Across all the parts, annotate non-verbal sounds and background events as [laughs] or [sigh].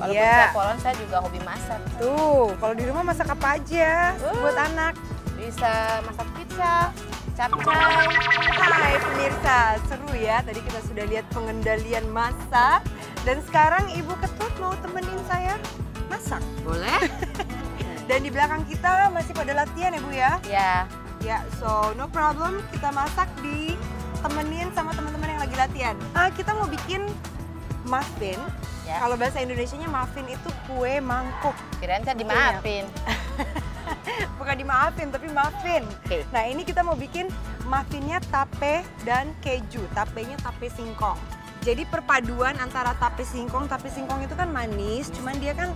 Walaupun Iya. saya polon, saya juga hobi masak. Tuh, kalau di rumah masak apa aja Uh. buat anak? Bisa masak pizza, capcay. Hai pemirsa, seru ya. Tadi kita sudah lihat pengendalian masak. Dan sekarang Ibu Ketut mau temenin saya masak. Boleh? [laughs] Dan di belakang kita masih pada latihan ya Bu ya? ya. Ya, so no problem. Kita masak di temenin sama teman-teman yang lagi latihan. Ah, kita mau bikin muffin. Ya. Kalau bahasa Indonesianya muffin itu kue mangkuk. Kirain saya dimaafin. [laughs] Bukan dimaafin, tapi muffin. Oke. Nah, ini kita mau bikin muffinnya tape dan keju. Tapenya tape singkong. Jadi perpaduan antara tape singkong, tape singkong itu kan manis, cuman dia kan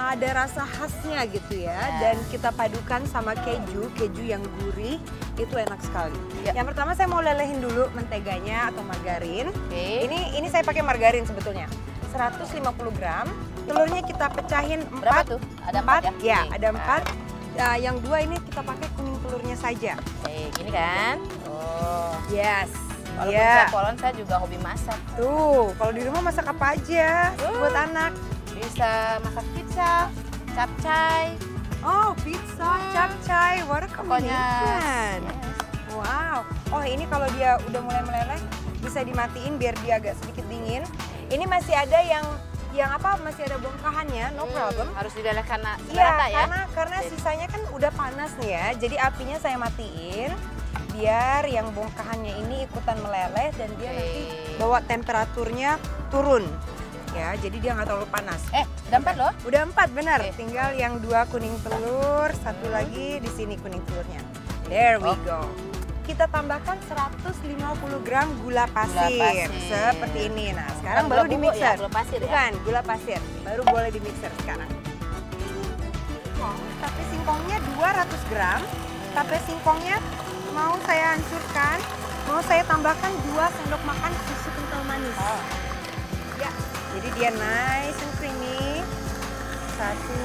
ada rasa khasnya gitu ya. Ya. Dan kita padukan sama keju, keju yang gurih, itu enak sekali. Ya. Yang pertama saya mau lelehin dulu menteganya atau margarin. Oke. Ini ini saya pakai margarin sebetulnya. 150 gram. Telurnya kita pecahin Berapa 4. tuh? Ada empat ya? Ya, ada empat. Nah, yang dua ini kita pakai kuning telurnya saja. Oke, gini kan? Oh. Yes. Walaupun Iya. saya polon, saya juga hobi masak. Tuh, kalau di rumah masak apa aja Uh. buat anak? Bisa masak pizza, capcay. Oh, pizza, capcay, what a combination. yes. Wow. Oh, ini kalau dia udah mulai meleleh bisa dimatiin biar dia agak sedikit dingin. Ini masih ada yang yang apa? Masih ada bongkahannya, no Hmm, problem. Harus didaleh karena Iya, rata ya. karena karena sisanya kan udah panas nih ya. Jadi apinya saya matiin biar yang bongkahannya ini ikutan meleleh dan dia Oke. nanti bawa temperaturnya turun. Ya, jadi dia nggak terlalu panas. Eh, udah empat loh. Udah empat benar. Oke. Tinggal yang dua kuning telur, satu lagi di sini kuning telurnya. There we Oh. go. Kita tambahkan 150 gram gula pasir, pasir. seperti ini. Nah, sekarang Bukan baru gula di mixer. ya, gula pasir ya? Bukan, gula pasir. Baru boleh di mixer sekarang. Singkong, tape singkongnya 200 gram. Tape singkongnya mau saya hancurkan, mau saya tambahkan 2 sendok makan susu kental manis. Oh. Dia nice and creamy. Satu,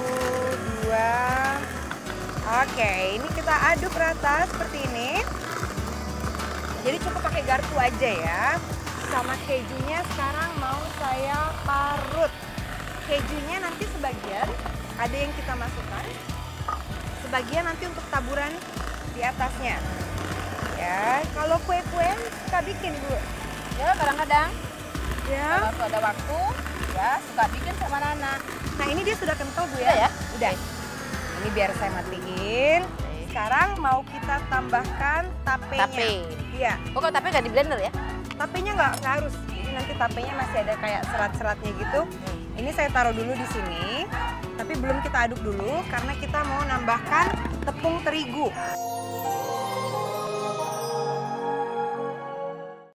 dua. Oke, ini kita aduk rata seperti ini. Jadi cukup pakai garpu aja ya. Sama kejunya sekarang mau saya parut. Kejunya nanti sebagian ada yang kita masukkan. Sebagian nanti untuk taburan di atasnya. Ya, kalau kue-kue suka bikin, Bu. Ya, kadang-kadang Ya. kalau ada waktu, ya suka bikin sama Nana. Nah ini dia sudah kental bu Udah ya? ya? Udah. Ini biar saya matiin. Sekarang mau kita tambahkan tapenya. Tape. Iya, Oh, kalau tape nggak di blender ya? tapenya nggak harus. Jadi nanti tapenya masih ada kayak serat-seratnya gitu. Ini saya taruh dulu di sini. Tapi belum kita aduk dulu karena kita mau nambahkan tepung terigu.